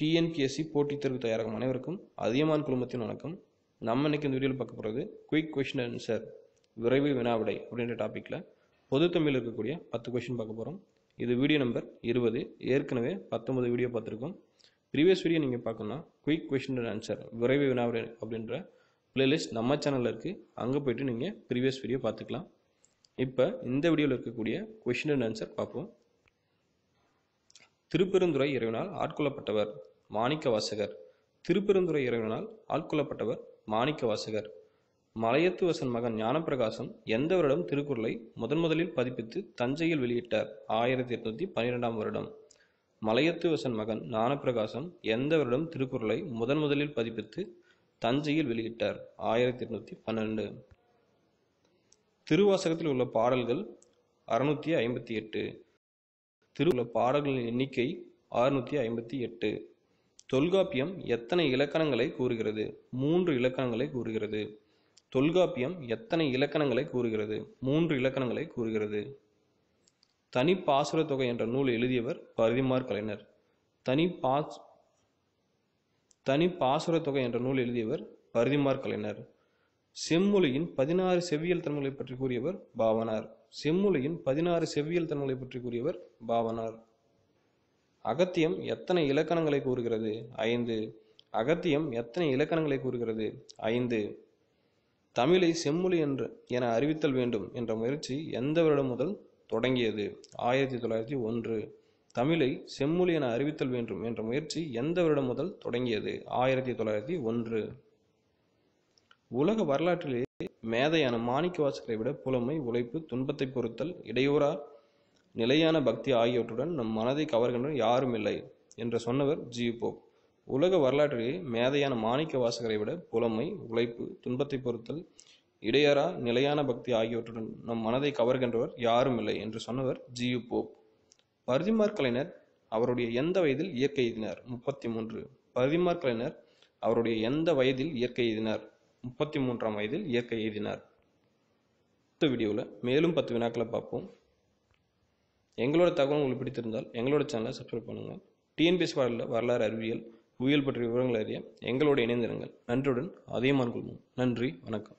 TNPSC போட்டித் தேர்வு தயாராகும் அனைவருக்கும் அதியமான் குழுமத்தின் வணக்கம். நம்ம இன்னைக்கு இந்த வீடியோவில் பார்க்க போகிறது குயிக் கொஷின் ஆன்சர் விரைவு வினாவிடை அப்படின்ற டாப்பிக்கில் பொது தமிழில் இருக்கக்கூடிய பத்து கொஷின் பார்க்க போகிறோம் இது வீடியோ நம்பர் இருபது ஏற்கனவே பத்தொன்பது வீடியோ பார்த்துருக்கோம். ப்ரீவியஸ் வீடியோ நீங்கள் பார்க்கணும்னா குயிக் கொஷின் அண்ட் ஆன்சர் விரைவு வினாவிடை அப்படின்ற பிளேலிஸ்ட் நம்ம சேனலில் இருக்குது அங்கே போயிட்டு நீங்கள் ப்ரீவியஸ் வீடியோ பார்த்துக்கலாம். இப்போ இந்த வீடியோவில் இருக்கக்கூடிய கொஷின் அண்ட் ஆன்சர் பார்ப்போம். திருப்பெருந்துறை இறைவனால் ஆட்கொள்ளப்பட்டவர் மாணிக்க வாசகர் திருப்பெருந்துறை இறைவனால் ஆட்கொள்ளப்பட்டவர் மாணிக்க வாசகர் மலையத்துவசன் மகன் ஞானப்பிரகாசம் எந்த வருடம் திருக்குறளை முதன் முதலில் பதிப்பித்து தஞ்சையில் வெளியிட்டார்? ஆயிரத்தி எட்நூத்தி பன்னிரெண்டாம் வருடம். மலையத்துவசன் மகன் ஞானப்பிரகாசம் எந்த வருடம் திருக்குறளை முதன் முதலில் பதிப்பித்து தஞ்சையில் வெளியிட்டார்? ஆயிரத்தி எட்நூத்தி பன்னெண்டு திருவாசகத்தில் உள்ள பாடல்கள் அறுநூத்தி ஐம்பத்தி எட்டு. திருவுள்ள பாடல்களின் எண்ணிக்கை ஆறுநூற்றி ஐம்பத்தி எட்டு. தொல்காப்பியம் எத்தனை இலக்கணங்களை கூறுகிறது? மூன்று இலக்கணங்களை கூறுகிறது. தொல்காப்பியம் எத்தனை இலக்கணங்களை கூறுகிறது? மூன்று இலக்கணங்களை கூறுகிறது. தனி பாசுர தொகை என்ற நூல் எழுதியவர் பரிதிமார் கலைஞர். தனி பாஸ் தனி பாசுர தொகை என்ற நூல் எழுதியவர் பரிதிமார் கலைஞர். செம்மொழியின் பதினாறு செவ்வியல் தன்மைகளை பற்றி கூறியவர் பாவனார். செம்மொழியின் பதினாறு செவ்வியல் தன்மைகளை பற்றி கூறியவர் பாவனார். அகத்தியம் எத்தனை இலக்கணங்களை கூறுகிறது? ஐந்து. அகத்தியம் எத்தனை இலக்கணங்களை கூறுகிறது? ஐந்து. தமிழை செம்மொழி என்று என அறிவித்தல் வேண்டும் என்ற முயற்சி எந்த வருடம் முதல் தொடங்கியது? ஆயிரத்தி தொள்ளாயிரத்தி ஒன்று. தமிழை செம்மொழி என அறிவித்தல் வேண்டும் என்ற முயற்சி எந்த வருடம் முதல் தொடங்கியது? ஆயிரத்தி தொள்ளாயிரத்தி ஒன்று. உலக வரலாற்றிலே மேதையான மாணிக்க வாசகரை விட புலமை உழைப்பு துன்பத்தை பொறுத்தல் இடையூறா நிலையான பக்தி ஆகியவற்றுடன் நம் மனதை கவர்கின்ற யாரும் இல்லை என்று சொன்னவர் ஜி. போப். உலக வரலாற்றிலேயே மேதையான மாணிக்க வாசகரை விட புலமை உழைப்பு துன்பத்தை பொறுத்தல் இடையறா நிலையான பக்தி ஆகியவற்றுடன் நம் மனதை கவர்கின்றவர் யாரும் இல்லை என்று சொன்னவர் ஜி. போப். பரிதிமார் கலைஞர் அவருடைய எந்த வயதில் இயற்கை எழுதினார் முப்பத்தி மூன்று. பரிதிமார் கலைஞர் அவருடைய எந்த வயதில் இயற்கை எழுதினார் முப்பத்தி மூன்றாம் வயதில் இயற்கை எழுதினார் அடுத்த வீடியோவில் மேலும் பத்து வினாக்களை பார்ப்போம். எங்களோட தகவல் உங்களுக்கு பிடித்திருந்தால் எங்களோட சேனலை சப்ஸ்கிரைப் பண்ணுங்கள் டிஎன்பிஎஸ் வரல வரலாறு அறிவியல் புவியியல் பற்றிய விவரங்கள் அறிய எங்களோட இணைந்திருங்கள். நன்றியுடன் அதியமான் கொள்வோம். நன்றி வணக்கம்.